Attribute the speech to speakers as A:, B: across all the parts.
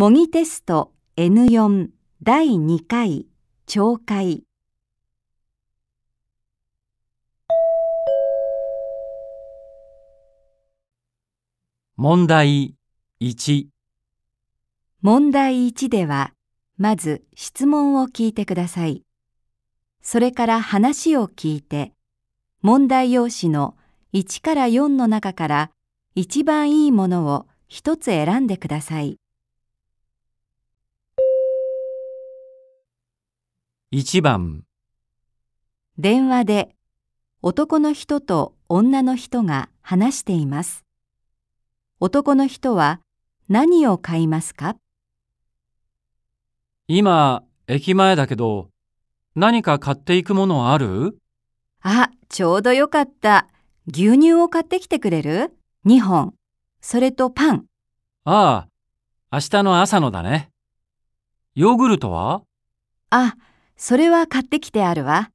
A: 模擬テスト N4 第2回懲戒
B: 問題1、
A: 問題1ではまず質問を聞いてください。それから話を聞いて問題用紙の1から4の中から一番いいものを一つ選んでください。
B: 1番、
A: 電話で男の人と女の人が話しています。男の人は何を買いますか？
B: 今、駅前だけど、何か買っていくものある？
A: あ、ちょうどよかった。牛乳を買ってきてくれる ?2 本。それとパン。
B: ああ、明日の朝のだね。ヨーグルトは？
A: あ、それは買ってきてあるわ。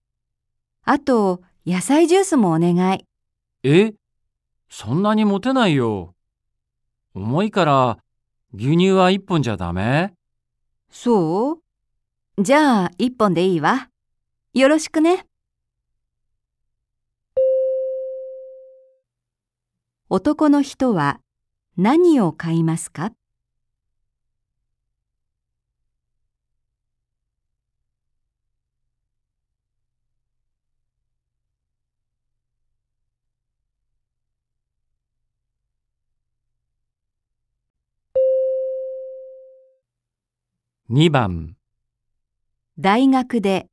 A: あと、野菜ジュースもお願い。
B: え？そんなに持てないよ。重いから、牛乳は1本じゃダメ？
A: そう？じゃあ、1本でいいわ。よろしくね。男の人は何を買いますか？
B: 2番、
A: 大学で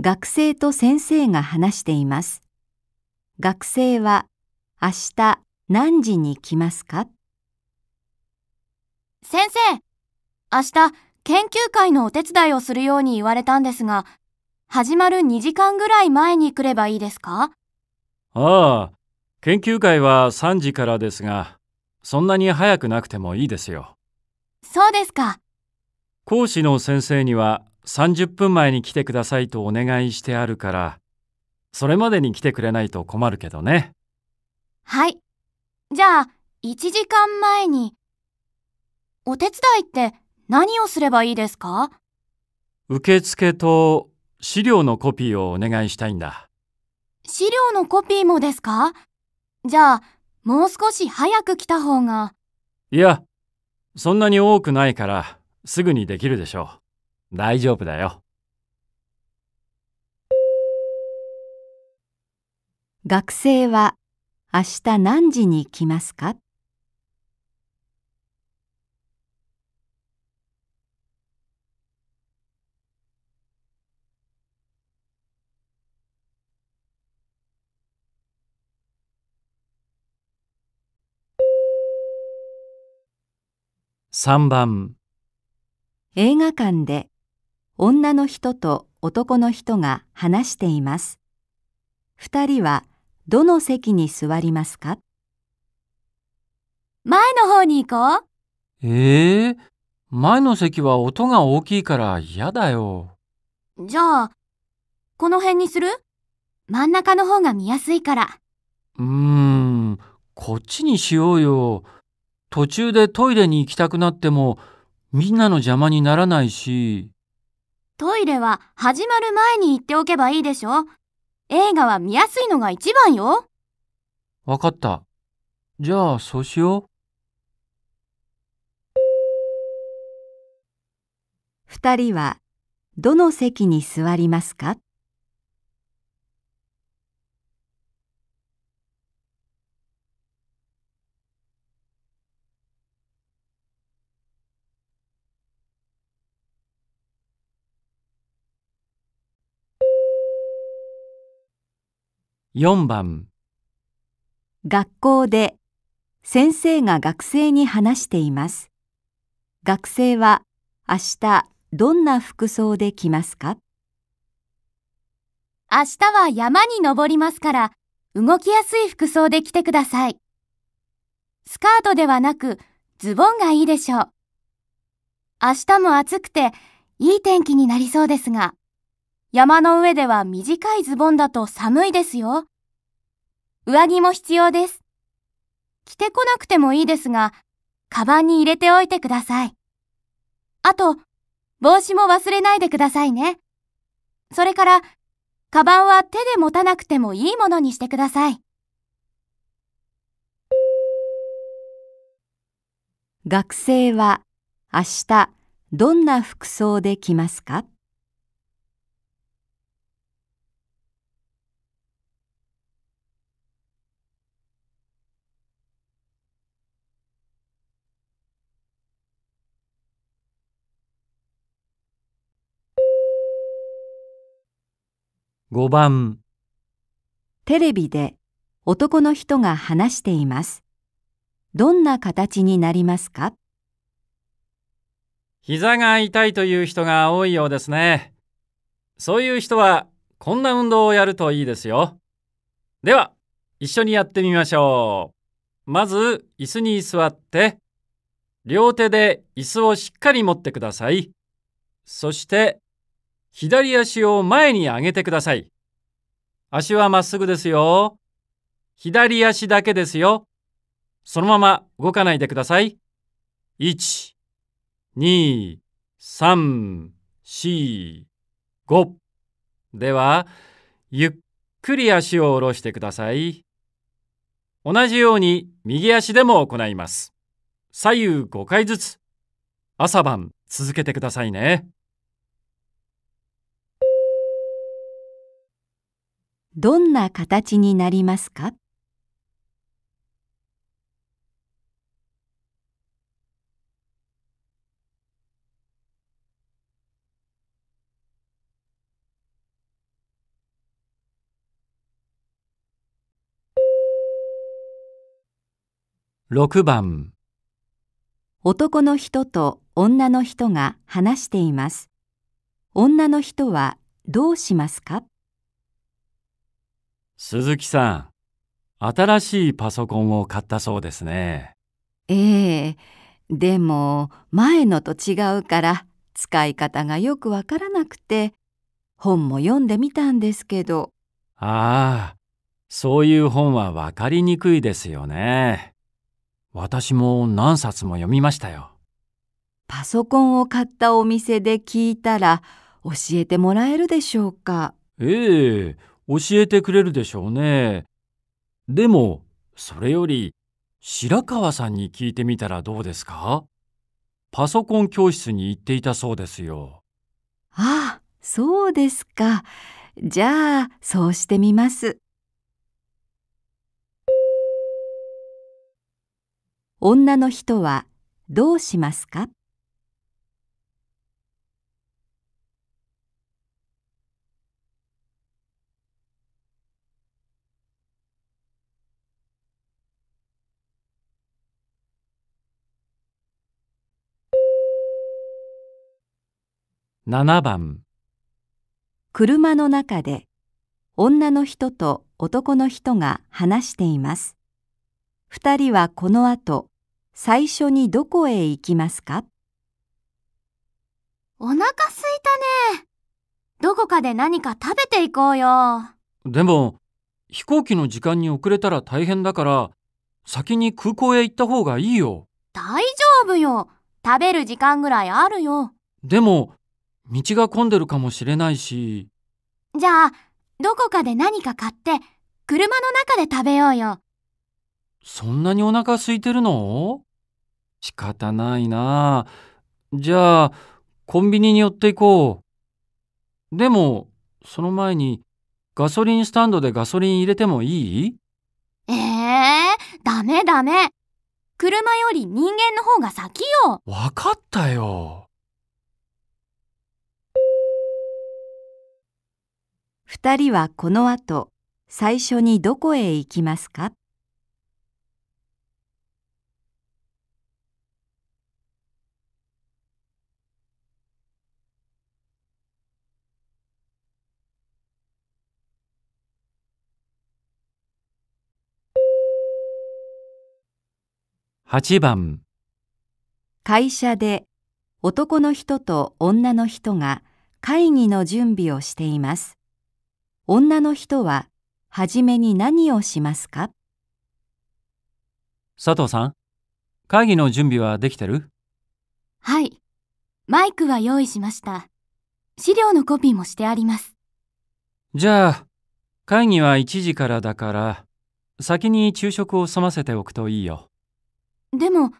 A: 学生と先生が話しています。学生は明日何時に来ますか？
C: 先生、明日研究会のお手伝いをするように言われたんですが、始まる2時間ぐらい前に来ればいいですか？
B: ああ、研究会は3時からですが、そんなに早くなくてもいいですよ。
C: そうですか。
B: 講師の先生には30分前に来てくださいとお願いしてあるから、それまでに来てくれないと困るけどね。
C: はい。じゃあ、1時間前に。お手伝いって何をすればいいですか？
B: 受付と資料のコピーをお願いしたいんだ。
C: 資料のコピーもですか？じゃあ、もう少し早く来た方が。
B: いや、そんなに多くないから、すぐにできるでしょう。大丈夫だよ。
A: 学生は明日何時に来ますか
B: ？3番、
A: 映画館で女の人と男の人が話しています。二人はどの席に座りますか？
C: 前の方に行こう。
B: ええ前の席は音が大きいから嫌だよ。
C: じゃあ、この辺にする？真ん中の方が見やすいから。
B: うーん、こっちにしようよ。途中でトイレに行きたくなっても、みんなの邪魔にならないし。
C: トイレは始まる前に行っておけばいいでしょ？映画は見やすいのが一番よ。
B: わかった。じゃあ、そうしよう。
A: 二人はどの席に座りますか？
B: 4番、
A: 学校で先生が学生に話しています。学生は明日どんな服装で来ますか？
C: 明日は山に登りますから、動きやすい服装で来てください。スカートではなく、ズボンがいいでしょう。明日も暑くて、いい天気になりそうですが、山の上では短いズボンだと寒いですよ。上着も必要です。着てこなくてもいいですが、カバンに入れておいてください。あと、帽子も忘れないでくださいね。それから、カバンは手で持たなくてもいいものにしてください。
A: 学生は明日どんな服装で来ますか？
B: 5番
A: テレビで男の人が話しています。どんな形になりますか？
D: 膝が痛いという人が多いようですね。そういう人はこんな運動をやるといいですよ。では、一緒にやってみましょう。まず、椅子に座って、両手で椅子をしっかり持ってください。そして、左足を前に上げてください。足はまっすぐですよ。左足だけですよ。そのまま動かないでください。1、2、3、4、5。では、ゆっくり足を下ろしてください。同じように右足でも行います。左右5回ずつ、朝晩続けてくださいね。
A: どんな形になりますか
B: ？6番。
A: 男の人と女の人が話しています。女の人はどうしますか？
B: 鈴木さん新しいパソコンを買ったそうですね。
A: ええでも前のと違うから使い方がよくわからなくて本も読んでみたんですけど。
B: ああそういう本はわかりにくいですよね。私も何冊も読みましたよ。
A: パソコンを買ったお店で聞いたら教えてもらえるでしょうか？
B: ええ教えてくれるでしょうね。でも、それより、白川さんに聞いてみたらどうですか？パソコン教室に行っていたそうですよ。
A: ああ、そうですか。じゃあ、そうしてみます。女の人はどうしますか？
B: 7番
A: 車の中で女の人と男の人が話しています。二人はこの後、最初にどこへ行きますか？
C: お腹すいたね。どこかで何か食べていこうよ。
B: でも、飛行機の時間に遅れたら大変だから、先に空港へ行った方がいいよ。
C: 大丈夫よ。食べる時間ぐらいあるよ。
B: でも、道が混んでるかもしれないし、
C: じゃあ、どこかで何か買って、車の中で食べようよ。
B: そんなにお腹空いてるの？仕方ないなあ。じゃあ、コンビニに寄っていこう。でも、その前に、ガソリンスタンドでガソリン入れてもいい？
C: ええー、ダメダメ。車より人間の方が先よ。
B: わかったよ。
A: 二人はこの後、最初にどこへ行きますか
B: ？8番
A: 会社で男の人と女の人が会議の準備をしています。女の人ははじめに何をしますか？
B: 佐藤さん、会議の準備はできてる？
C: はい。マイクは用意しました。資料のコピーもしてあります。
B: じゃあ、会議は1時からだから、先に昼食を済ませておくといいよ。
C: でも、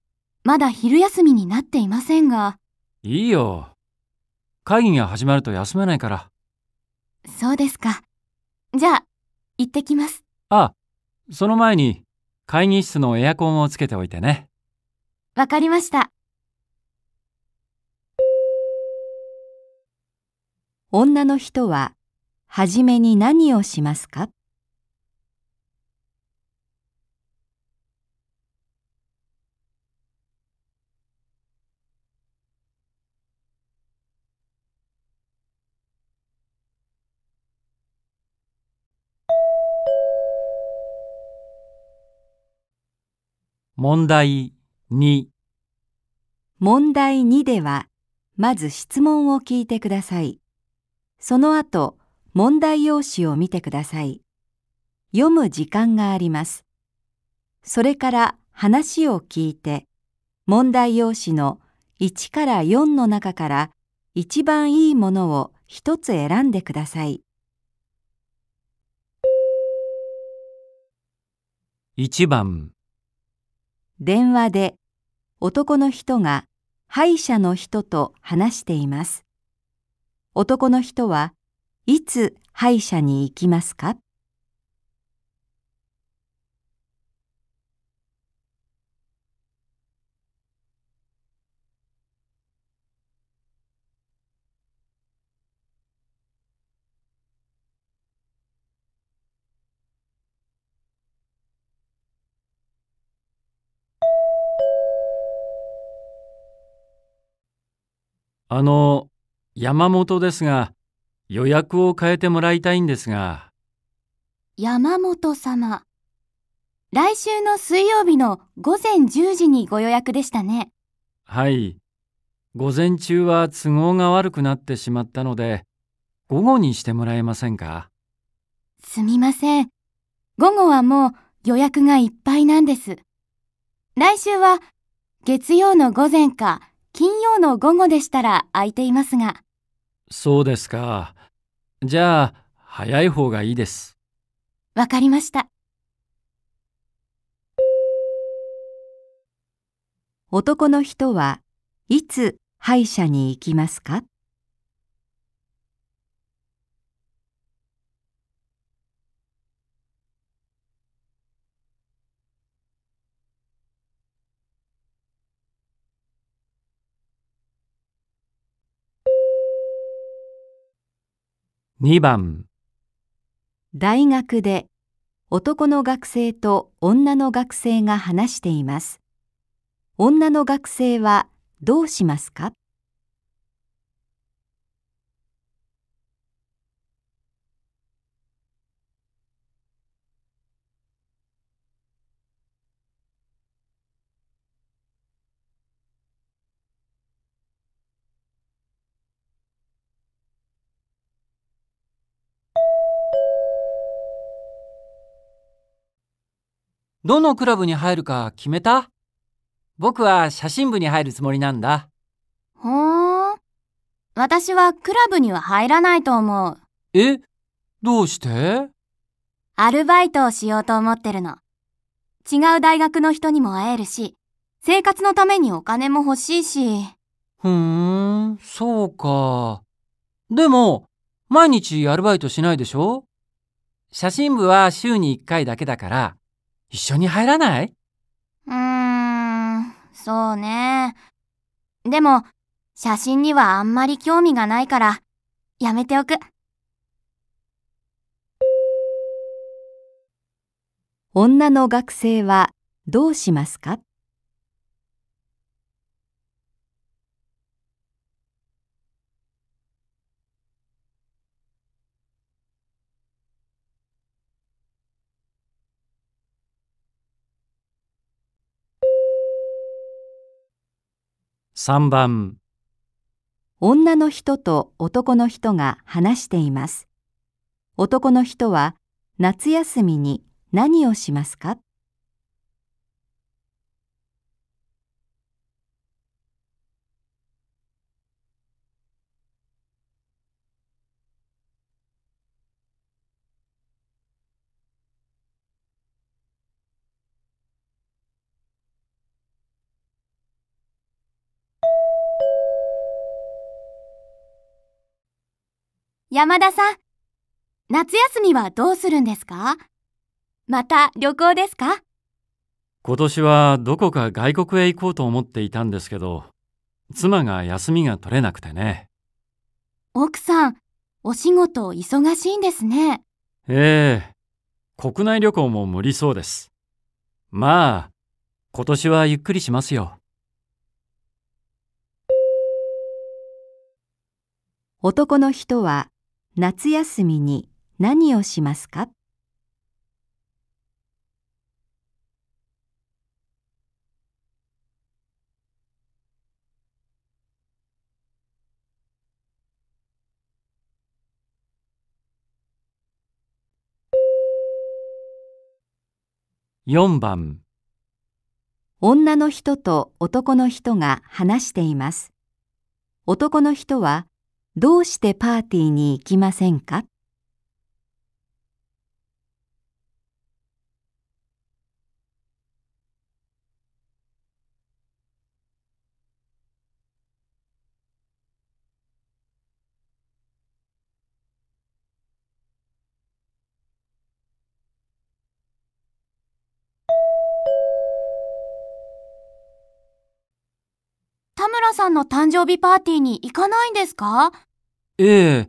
C: まだ昼休みになっていませんが、
B: いいよ。会議が始まると休めないから。
C: そうですか。じゃあ、行ってきます。
B: あ、その前に会議室のエアコンをつけておいてね。
C: わかりました。
A: 女の人は、はじめに何をしますか？
B: 問題2。
A: 問題2では、まず質問を聞いてください。その後、問題用紙を見てください。読む時間があります。それから話を聞いて、問題用紙の1から4の中から一番いいものを一つ選んでください。
B: 1番、
A: 電話で男の人が歯医者の人と話しています。男の人はいつ歯医者に行きますか？
B: あの、山本ですが、予約を変えてもらいたいんですが、
C: 山本様。来週の水曜日の午前10時にご予約でしたね。
B: はい。午前中は都合が悪くなってしまったので、午後にしてもらえませんか？
C: すみません。午後はもう予約がいっぱいなんです。来週は月曜の午前か金曜の午後でしたら空いていますが。
B: そうですか。じゃあ、早い方がいいです。
C: わかりました。
A: 男の人はいつ歯医者に行きますか？
B: 2番、
A: 大学で男の学生と女の学生が話しています。女の学生はどうしますか？
B: どのクラブに入るか決めた？僕は写真部に入るつもりなんだ。
C: ほーん。私はクラブには入らないと思う。
B: え？どうして？
C: アルバイトをしようと思ってるの。違う大学の人にも会えるし、生活のためにお金も欲しいし。
B: ふーん、そうか。でも、毎日アルバイトしないでしょ？写真部は週に1回だけだから、一緒に入らない？う
C: ーん、そうね。でも、写真にはあんまり興味がないから、やめておく。
A: 女の学生はどうしますか？
B: 3番、
A: 女の人と男の人が話しています。男の人は夏休みに何をしますか？
C: 山田さん、夏休みはどうするんですか？また旅行ですか？
B: 今年はどこか外国へ行こうと思っていたんですけど、妻が休みが取れなくてね。
C: 奥さん、お仕事忙しいんですね。
B: ええ国内旅行も無理そうです。まあ、今年はゆっくりしますよ。
A: 男の人は夏休みに何をしますか
B: ？4番、
A: 女の人と男の人が話しています。男の人はどうしてパーティーに行きませんか？
C: 村さんの誕生日パーティーに行かないんですか？
B: ええ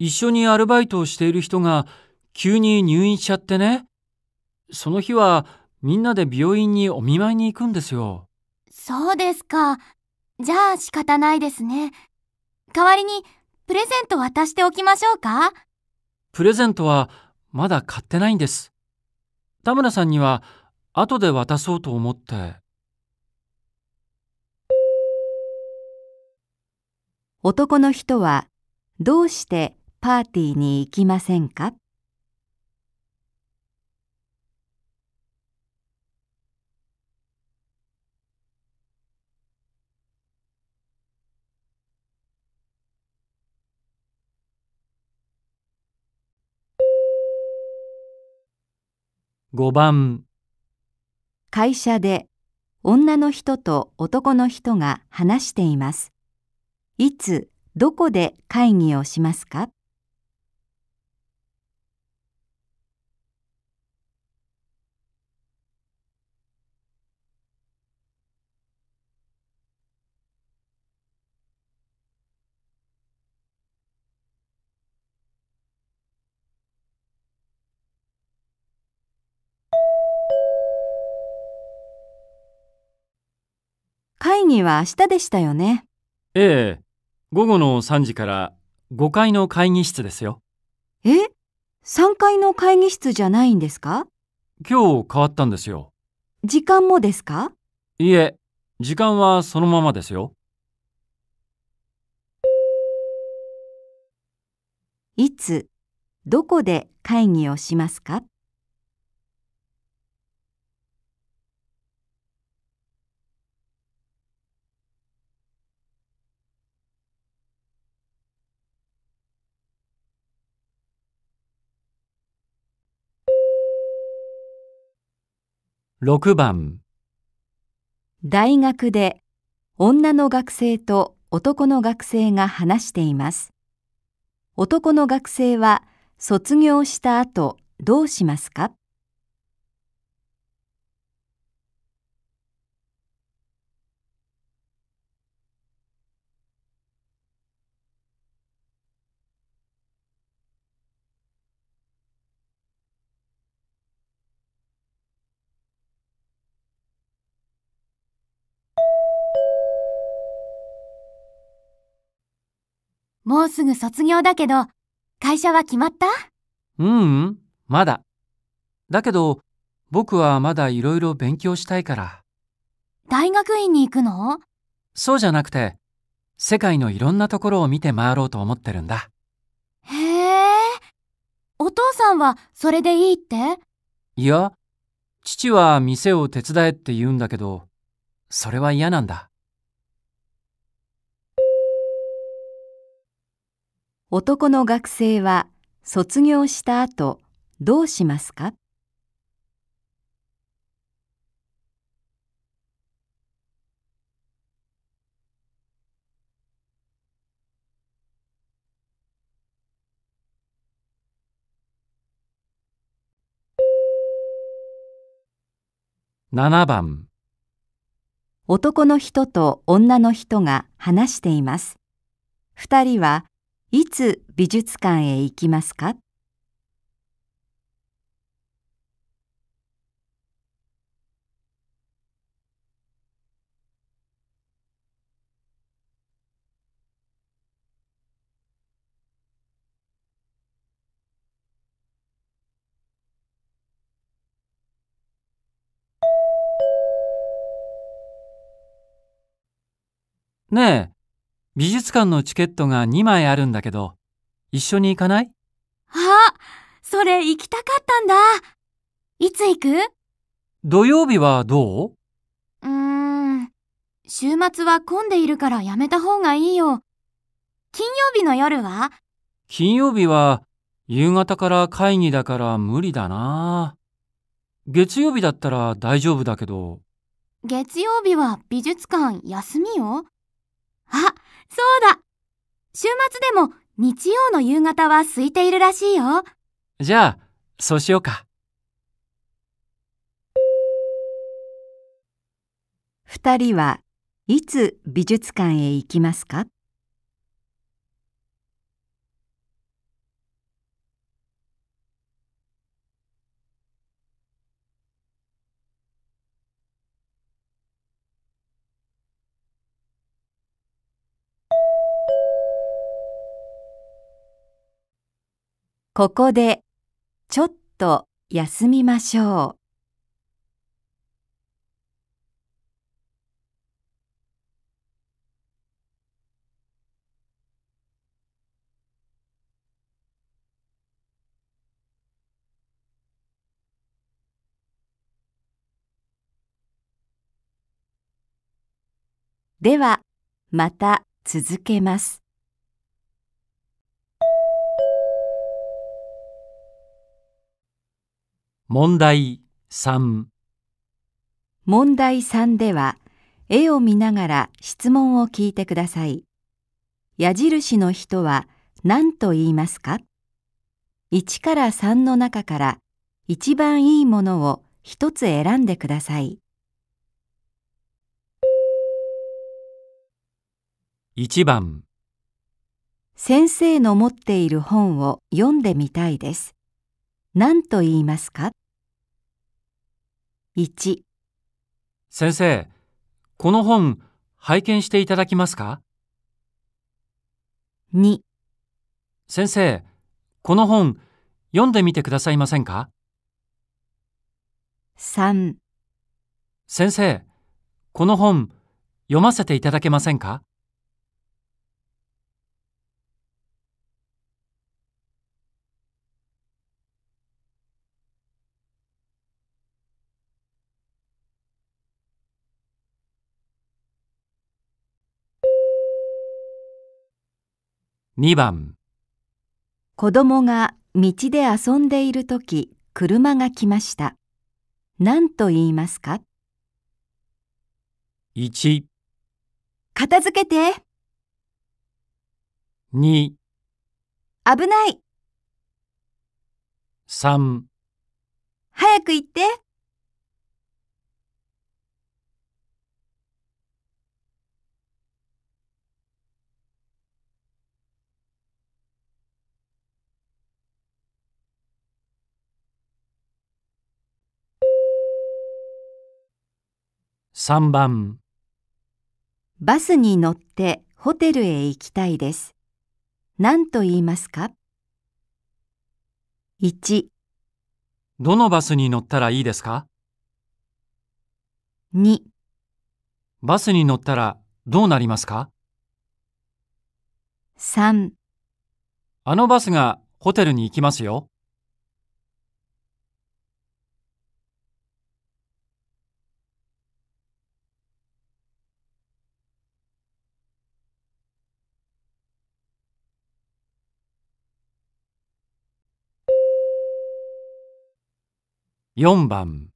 B: 一緒にアルバイトをしている人が急に入院しちゃってね。その日はみんなで病院にお見舞いに行くんですよ。
C: そうですか。じゃあ仕方ないですね。代わりにプレゼント渡しておきましょうか？
B: プレゼントはまだ買ってないんです。田村さんには後で渡そうと思って。
A: 男の人はどうしてパーティーに行きませんか
B: ？5番、
A: 会社で女の人と男の人が話しています。いつ、どこで会議をしますか？会議は明日でしたよね。
B: ええ午後の3時から5階の会議室ですよ。
A: え ?3 階の会議室じゃないんですか？
B: 今日変わったんですよ。
A: 時間もですか？
B: いえ、時間はそのままですよ。
A: いつ、どこで会議をしますか？
B: 6番、
A: 大学で女の学生と男の学生が話しています。男の学生は卒業した後どうしますか？
C: もうすぐ卒業だけど、会社は決まった？
B: ううん、まだ。だけど、僕はまだいろいろ勉強したいから。
C: 大学院に行くの？
B: そうじゃなくて、世界のいろんなところを見て回ろうと思ってるんだ。
C: へえ。お父さんはそれでいいって？
B: いや、父は店を手伝えって言うんだけど、それは嫌なんだ。
A: 男の学生は卒業した後どうしますか
B: ？7番
A: 男の人と女の人が話しています。二人はいつ美術館へ行きますか？
B: ねえ、美術館のチケットが2枚あるんだけど、一緒に行かない？
C: あ、それ行きたかったんだ。いつ行く？
B: 土曜日はどう？
C: うーん。週末は混んでいるからやめた方がいいよ。金曜日の夜は？
B: 金曜日は夕方から会議だから無理だな。月曜日だったら大丈夫だけど、
C: 月曜日は美術館休みよ。あ、そうだ。週末でも日曜の夕方は空いているらしいよ。
B: じゃあ、そうしようか。
A: 二人はいつ美術館へ行きますか？ここでちょっと休みましょう。では、また続けます。
B: 問題3
A: 問題3では、絵を見ながら質問を聞いてください。矢印の人は何と言いますか ?1 から3の中から一番いいものを一つ選んでください。
B: 1番
A: 先生の持っている本を読んでみたいです。何と言いますか？?1、
B: 先生、この本拝見していただきますか
A: ？2、
B: 先生、この本読んでみてくださいませんか
A: ？3、
B: 先生、この本読ませていただけませんか？2番。
A: 子供が道で遊んでいるとき、車が来ました。何と言いますか
B: ？1、
A: 片付けて。
B: 2、
A: 危ない。
B: 3
A: 早く行って
B: 3番
A: バスに乗ってホテルへ行きたいです。何と言いますか ?1、
B: どのバスに乗ったらいいですか
A: ？2、
B: バスに乗ったらどうなりますか
A: ？3
B: あのバスがホテルに行きますよ。4番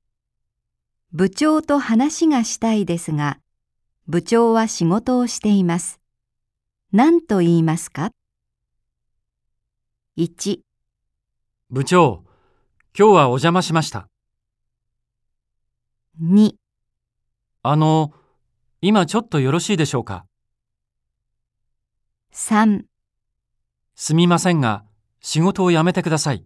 A: 部長と話がしたいですが、部長は仕事をしています。何と言いますか ?1、
B: 部長、今日はお邪魔しました。
A: 2、
B: あの、今ちょっとよろしいでしょうか
A: ？3、
B: すみませんが、仕事を辞めてください。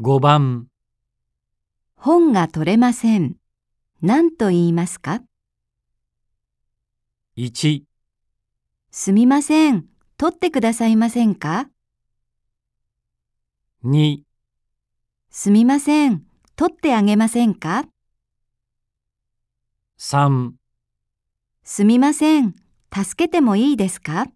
B: 5番、
A: 本が取れません。何と言いますか
B: ？1、
A: すみません。取ってくださいませんか
B: ？2、
A: すみません。取ってあげませんか
B: ？3、
A: すみません。助けてもいいですか？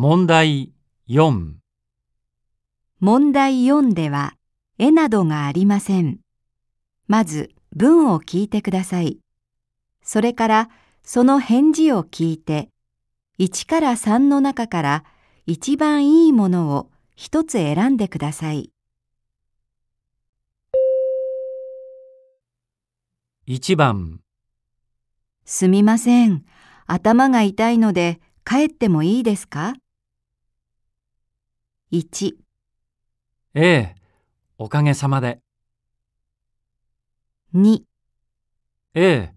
B: 問題4、
A: 問題4では絵などがありません。まず文を聞いてください。それからその返事を聞いて1から3の中から一番いいものを一つ選んでください。
B: 1番、
A: すみません。頭が痛いので帰ってもいいですか？?1、
B: ええ、おかげさまで。
A: 2、
B: ええ、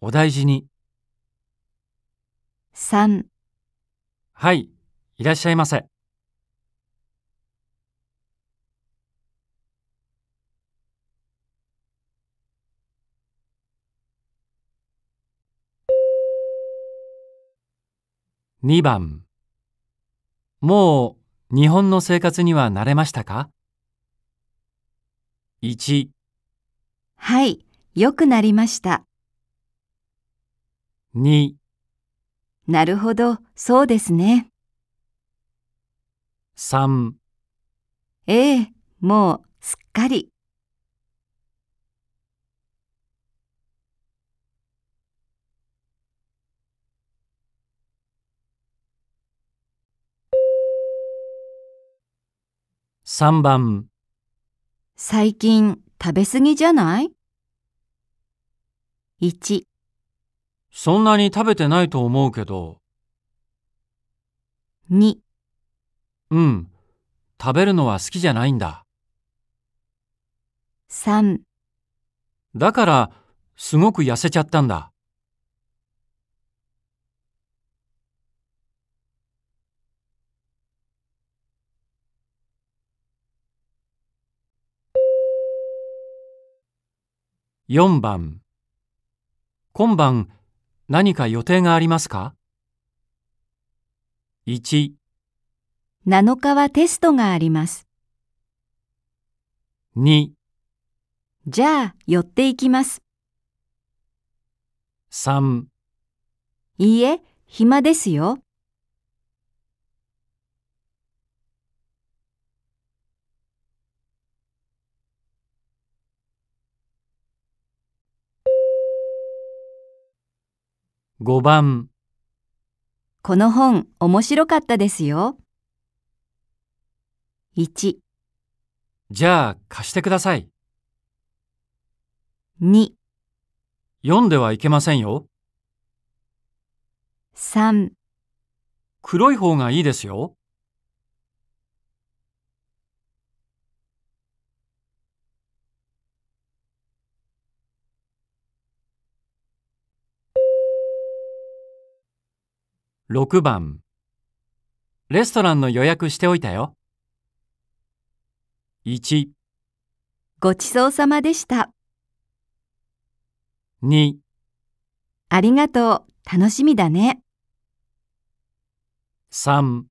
B: お大事に。
A: 3、
B: はい、いらっしゃいませ。2番もう日本の生活には慣れましたか ?1、
A: はい、よくなりました。
B: 2、
A: なるほど、そうですね。
B: 3、
A: ええ、もうすっかり。
B: 3番
A: 最近食べ過ぎじゃない ?1、
B: そんなに食べてないと思うけど、
A: 2、
B: うん、食べるのは好きじゃないんだ。
A: 3、
B: だから、すごく痩せちゃったんだ。4番今晩何か予定がありますか ?1、
A: 7日はテストがあります。
B: 2、
A: じゃあ、寄っていきます。
B: 3
A: いいえ、暇ですよ。
B: 5番
A: この本面白かったですよ。1、
B: じゃあ貸してください。
A: 2、
B: 読んではいけませんよ。
A: 3、
B: 黒い方がいいですよ。6番レストランの予約しておいたよ。1、
A: ごちそうさまでした。
B: 2、
A: ありがとう。楽しみだね。
B: 3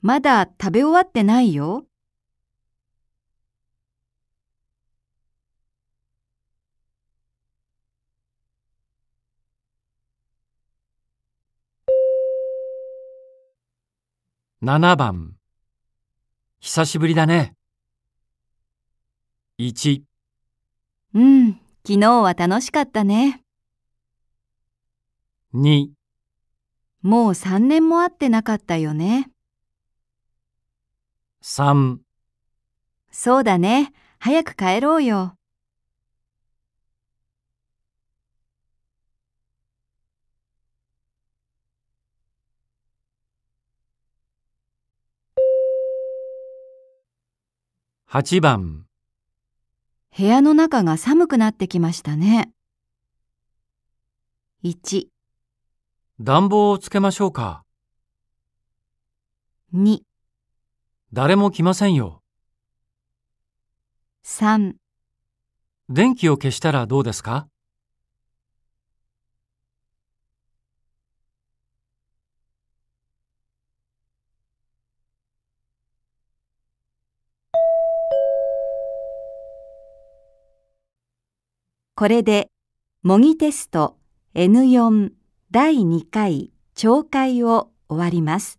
A: まだ食べ終わってないよ。
B: 7番久しぶりだね。1、
A: うん、昨日は楽しかったね。
B: 2、
A: もう3年も会ってなかったよね。
B: 3
A: そうだね。早く帰ろうよ。
B: 8番
A: 部屋の中が寒くなってきましたね。1、
B: 暖房をつけましょうか。
A: 2、
B: 誰も来ませんよ。
A: 3
B: 電気を消したらどうですか？
A: これで模擬テスト N4 第2回懲戒を終わります。